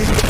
Please.